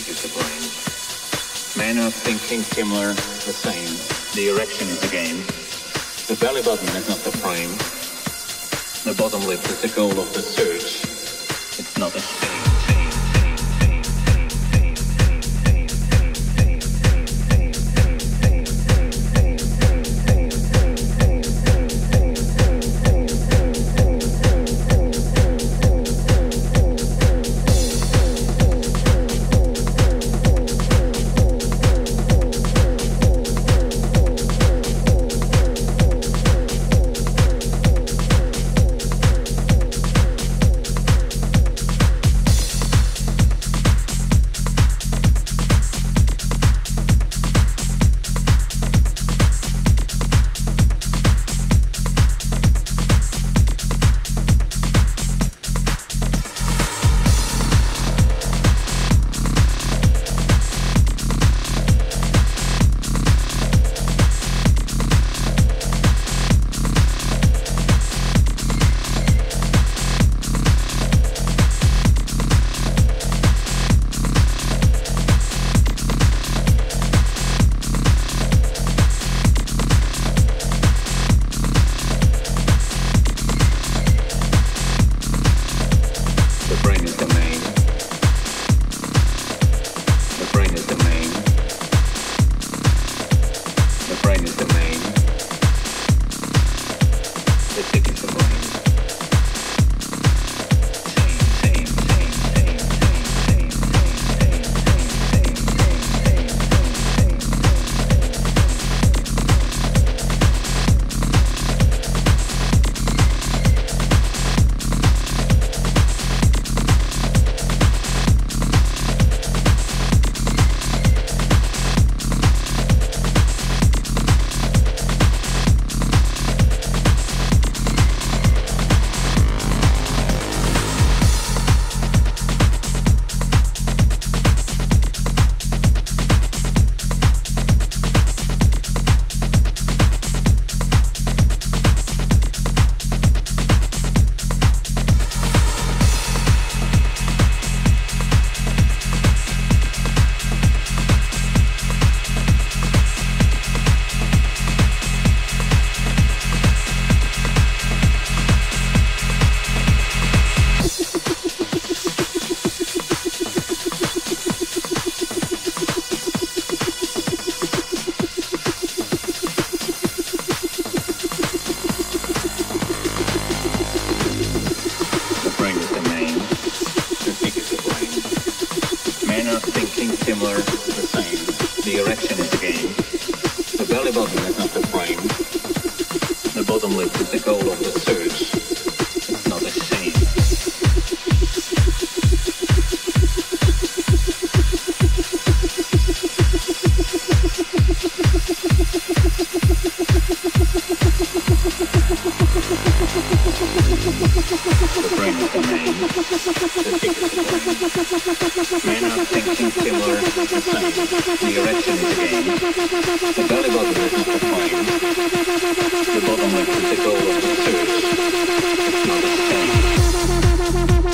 think is the brain. Men are thinking similar, the same. The erection is the game. The belly button is not the frame. The bottom lip is the goal of the search. It's not a thing. mine is the man. kind of thinking similar to the same. The erection is the game. The belly button is not the frame. The bottom lip is the goal of the search. The brain is domain. The secret is domain. Men are thinking similar to science. The erection is again. The gullible is not the point. The bottom is the goal of the series. Not a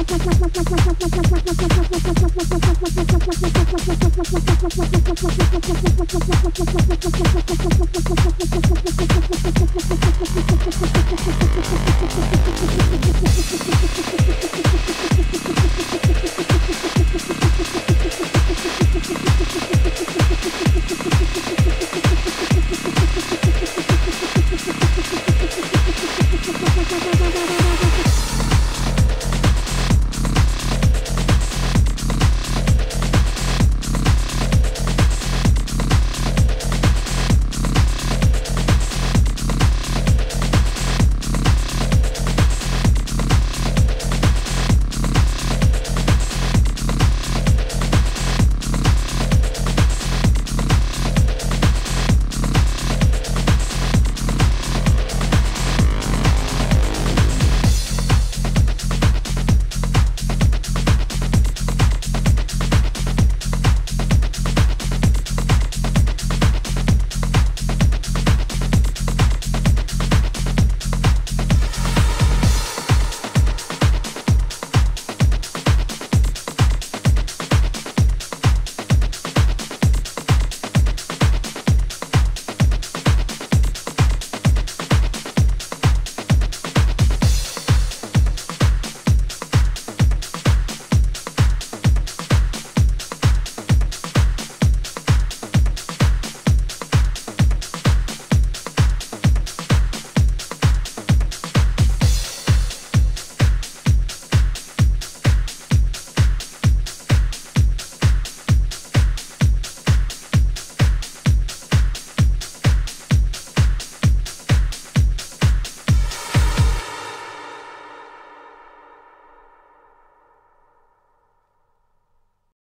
Thank you.